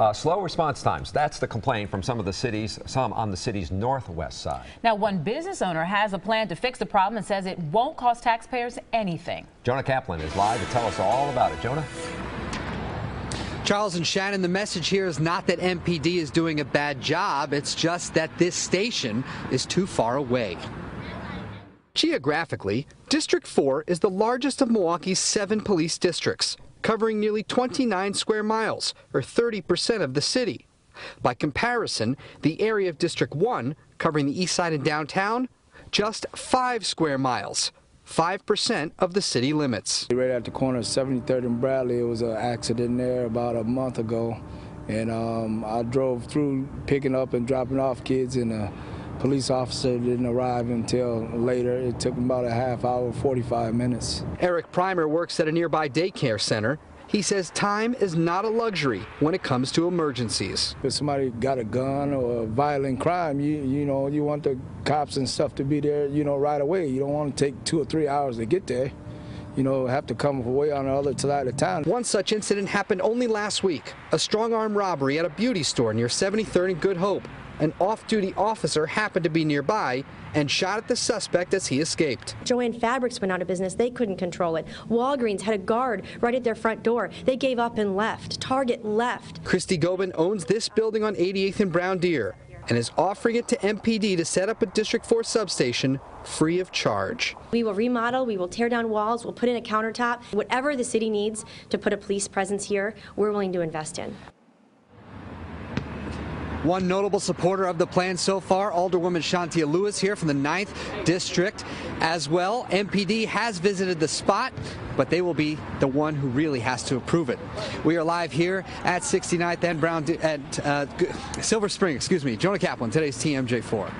Uh, slow response times. That's the complaint from some of the cities, some on the city's northwest side. Now, one business owner has a plan to fix the problem and says it won't cost taxpayers anything. Jonah Kaplan is live to tell us all about it. Jonah? Charles and Shannon, the message here is not that MPD is doing a bad job, it's just that this station is too far away. Geographically, District 4 is the largest of Milwaukee's seven police districts, covering nearly 29 square miles, or 30% of the city. By comparison, the area of District 1, covering the east side and downtown, just 5 square miles, 5% of the city limits. Right at the corner of 73rd and Bradley, it was an accident there about a month ago. And um, I drove through picking up and dropping off kids, and a police officer didn't arrive until later. It took about a half hour, 45 minutes. Eric Primer works at a nearby daycare center. He says time is not a luxury when it comes to emergencies. If somebody got a gun or a violent crime, you you know you want the cops and stuff to be there, you know, right away. You don't want to take two or three hours to get there. You know, have to come away on the other side of town. One such incident happened only last week. A strong arm robbery at a beauty store near 73rd and Good Hope. An off-duty officer happened to be nearby and shot at the suspect as he escaped. Jo-Ann Fabrics went out of business. They couldn't control it. Walgreens had a guard right at their front door. They gave up and left. Target left. Christy Gobin owns this building on 88th and Brown Deer and is offering it to MPD to set up a District 4 substation free of charge. We will remodel, we will tear down walls, we'll put in a countertop. Whatever the city needs to put a police presence here, we're willing to invest in. One notable supporter of the plan so far, Alderwoman Chantia Lewis here from the 9th District as well. MPD has visited the spot, but they will be the one who really has to approve it. We are live here at 69th and Brown at uh, Silver Spring, excuse me. Jonah Kaplan, today's TMJ4.